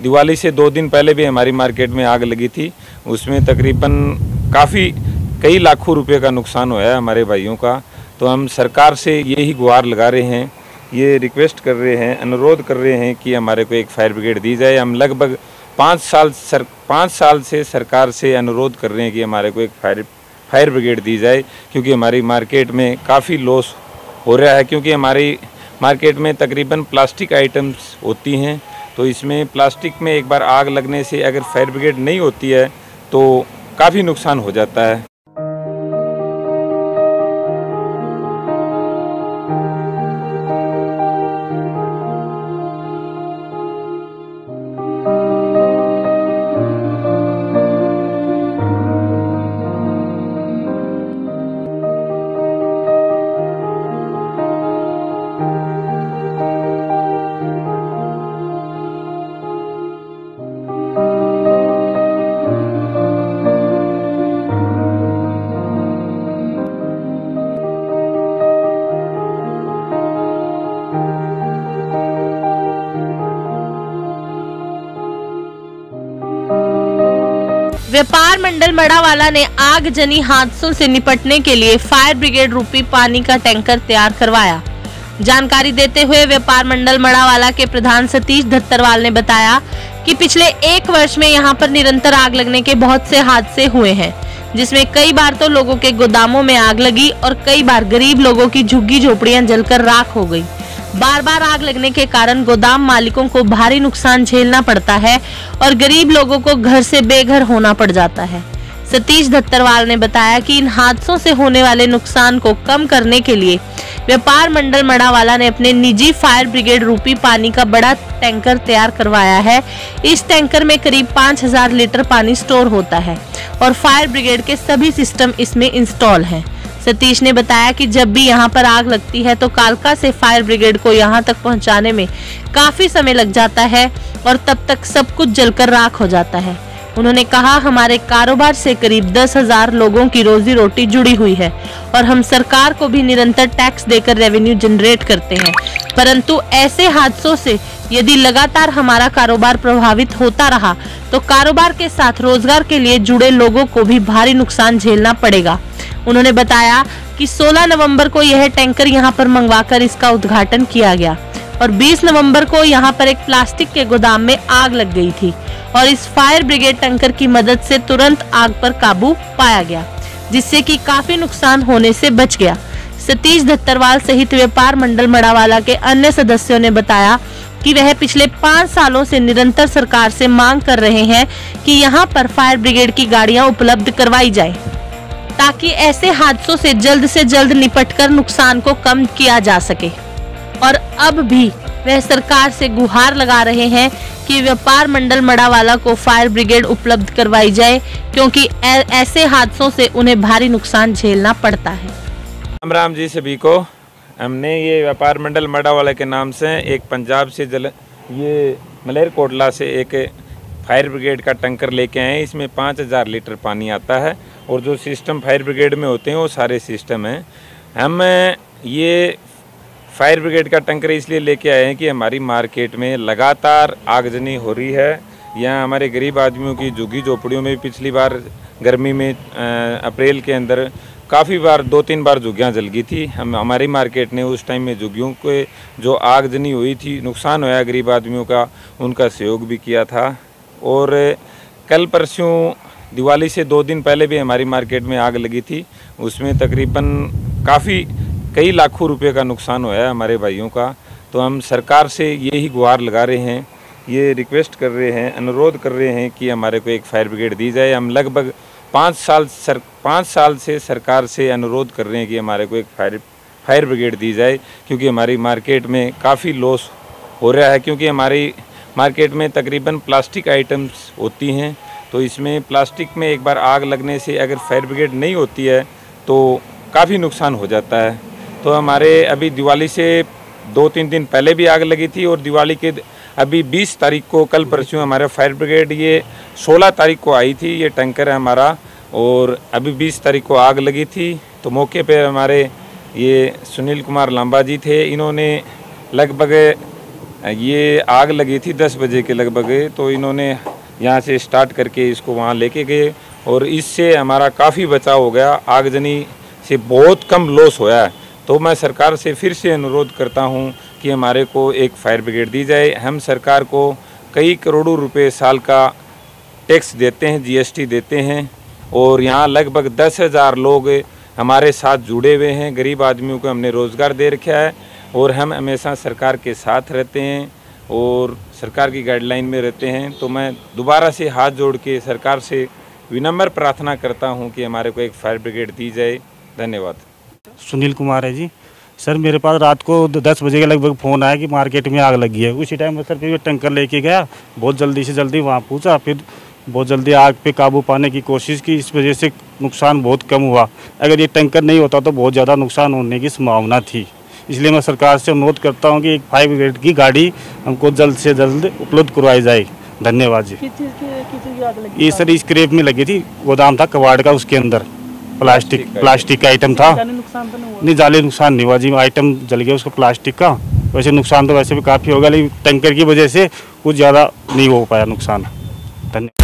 दिवाली से दो दिन पहले भी हमारी मार्केट में आग लगी थी। उसमें तकरीबन काफ़ी, कई लाखों रुपए का नुकसान हुआ है हमारे भाइयों का। तो हम सरकार से यही गुहार लगा रहे हैं, ये रिक्वेस्ट कर रहे हैं, अनुरोध कर रहे हैं कि हमारे को एक फायर ब्रिगेड दी जाए। हम लगभग पाँच साल सर, पाँच साल से सरकार से अनुरोध कर रहे हैं कि हमारे को एक फायर फायर ब्रिगेड दी जाए, क्योंकि हमारी मार्केट में काफ़ी लॉस हो रहा है, क्योंकि हमारी मार्केट में तकरीबन प्लास्टिक आइटम्स होती हैं। तो इसमें प्लास्टिक में एक बार आग लगने से अगर फायर ब्रिगेड नहीं होती है तो काफ़ी नुकसान हो जाता है। व्यापार मंडल मड़ावाला ने आगजनी हादसों से निपटने के लिए फायर ब्रिगेड रूपी पानी का टैंकर तैयार करवाया। जानकारी देते हुए व्यापार मंडल मड़ावाला के प्रधान सतीश धत्तरवाल ने बताया कि पिछले एक वर्ष में यहाँ पर निरंतर आग लगने के बहुत से हादसे हुए हैं, जिसमें कई बार तो लोगों के गोदामों में आग लगी और कई बार गरीब लोगों की झुग्गी झोपड़ियाँ जलकर राख हो गई। बार बार आग लगने के कारण गोदाम मालिकों को भारी नुकसान झेलना पड़ता है और गरीब लोगों को घर से बेघर होना पड़ जाता है। सतीश धत्तरवाल ने बताया कि इन हादसों से होने वाले नुकसान को कम करने के लिए व्यापार मंडल मड़ावाला ने अपने निजी फायर ब्रिगेड रूपी पानी का बड़ा टैंकर तैयार करवाया है। इस टैंकर में करीब 5000 लीटर पानी स्टोर होता है और फायर ब्रिगेड के सभी सिस्टम इसमें इंस्टॉल हैं। सतीश ने बताया कि जब भी यहाँ पर आग लगती है तो कालका से फायर ब्रिगेड को यहाँ तक पहुँचाने में काफ़ी समय लग जाता है और तब तक सब कुछ जलकर राख हो जाता है। उन्होंने कहा, हमारे कारोबार से करीब दस हज़ार लोगों की रोजी रोटी जुड़ी हुई है और हम सरकार को भी निरंतर टैक्स देकर रेवेन्यू जनरेट करते हैं। परंतु ऐसे हादसों से यदि लगातार हमारा कारोबार प्रभावित होता रहा तो कारोबार के साथ रोज़गार के लिए जुड़े लोगों को भी भारी नुकसान झेलना पड़ेगा। उन्होंने बताया कि 16 नवंबर को यह टैंकर यहाँ पर मंगवाकर इसका उद्घाटन किया गया और 20 नवंबर को यहाँ पर एक प्लास्टिक के गोदाम में आग लग गई थी और इस फायर ब्रिगेड टैंकर की मदद से तुरंत आग पर काबू पाया गया, जिससे कि काफ़ी नुकसान होने से बच गया। सतीश धत्तरवाल सहित व्यापार मंडल मड़ावाला के अन्य सदस्यों ने बताया कि वह पिछले पाँच सालों से निरंतर सरकार से मांग कर रहे हैं कि यहाँ पर फायर ब्रिगेड की गाड़ियाँ उपलब्ध करवाई जाए। ताकि ऐसे हादसों से जल्द से जल्द निपटकर नुकसान को कम किया जा सके। और अब भी वह सरकार से गुहार लगा रहे हैं कि व्यापार मंडल मड़ावाला को फायर ब्रिगेड उपलब्ध करवाई जाए, क्योंकि ऐसे हादसों से उन्हें भारी नुकसान झेलना पड़ता है। राम राम जी सभी को, हमने ये व्यापार मंडल मड़ावाला के नाम से एक पंजाब से जल, ये मलेर कोटला से एक फायर ब्रिगेड का टंकर लेके आए इसमें पाँच हज़ार लीटर पानी आता है। और जो सिस्टम फायर ब्रिगेड में होते हैं, वो सारे सिस्टम हैं। हम ये फायर ब्रिगेड का टंकर इसलिए लेके आए हैं कि हमारी मार्केट में लगातार आगजनी हो रही है। यहाँ हमारे गरीब आदमियों की झुग्गी झोपड़ियों में पिछली बार गर्मी में अप्रैल के अंदर काफ़ी बार दो तीन बार झुग्गियाँ जल गई थी। हम, हमारी मार्केट ने उस टाइम में झुग्गियों के जो आगजनी हुई थी, नुकसान हुआ गरीब आदमियों का, उनका सहयोग भी किया था। और कल परसों दिवाली से दो दिन पहले भी हमारी मार्केट में आग लगी थी। उसमें तकरीबन काफ़ी, कई लाखों रुपए का नुकसान हुआ है हमारे भाइयों का। तो हम सरकार से यही गुहार लगा रहे हैं, ये रिक्वेस्ट कर रहे हैं, अनुरोध कर रहे हैं कि हमारे को एक फायर ब्रिगेड दी जाए। हम लगभग पाँच साल सर, पाँच साल से सरकार से अनुरोध कर रहे हैं कि हमारे को एक फायर फायर ब्रिगेड दी जाए, क्योंकि हमारी मार्केट में काफ़ी लॉस हो रहा है, क्योंकि हमारी मार्केट में तकरीबन प्लास्टिक आइटम्स होती हैं। तो इसमें प्लास्टिक में एक बार आग लगने से अगर फायर ब्रिगेड नहीं होती है तो काफ़ी नुकसान हो जाता है। तो हमारे अभी दिवाली से दो तीन दिन पहले भी आग लगी थी और दिवाली के अभी 20 तारीख को, कल परसों हमारा फायर ब्रिगेड ये 16 तारीख को आई थी, ये टैंकर है हमारा, और अभी 20 तारीख को आग लगी थी। तो मौके पे हमारे ये सुनील कुमार लांबा जी थे, इन्होंने लगभग ये आग लगी थी दस बजे के लगभग तो इन्होंने यहाँ से स्टार्ट करके इसको वहाँ लेके गए और इससे हमारा काफ़ी बचाव हो गया। आगजनी से बहुत कम लॉस होया है। तो मैं सरकार से फिर से अनुरोध करता हूँ कि हमारे को एक फायर ब्रिगेड दी जाए। हम सरकार को कई करोड़ों रुपए साल का टैक्स देते हैं जीएसटी देते हैं और यहाँ लगभग दस हज़ार लोग हमारे साथ जुड़े हुए हैं। गरीब आदमियों को हमने रोज़गार दे रखा है और हम हमेशा सरकार के साथ रहते हैं। और सरकार की गाइडलाइन में रहते हैं तो मैं दोबारा से हाथ जोड़ के सरकार से विनम्र प्रार्थना करता हूँ कि हमारे को एक फायर ब्रिगेड दी जाए। धन्यवाद। सुनील कुमार है जी। सर, मेरे पास रात को दस बजे के लगभग फ़ोन आया कि मार्केट में आग लगी है। उसी टाइम सर फिर टंकर लेके गया, बहुत जल्दी से जल्दी वहाँ पहुँचा। फिर बहुत जल्दी आग पे काबू पाने की कोशिश की, इस वजह से नुकसान बहुत कम हुआ। अगर ये टैंकर नहीं होता तो बहुत ज़्यादा नुकसान होने की संभावना थी। इसलिए मैं सरकार से अनुरोध करता हूँ कि एक फाइव ब्रिगेड की गाड़ी हमको जल्द से जल्द उपलब्ध करवाई जाए। धन्यवाद जी। ये सर इस क्रेप में लगी थी गोदाम था कबाड़ का उसके अंदर। प्लास्टिक प्लास्टिक का आइटम था। तो नहीं जाले नुकसान नहीं हुआ जी आइटम जल गया उसका प्लास्टिक का। वैसे नुकसान तो वैसे भी काफ़ी होगा लेकिन टैंकर की वजह से कुछ ज़्यादा नहीं हो पाया नुकसान। धन्यवाद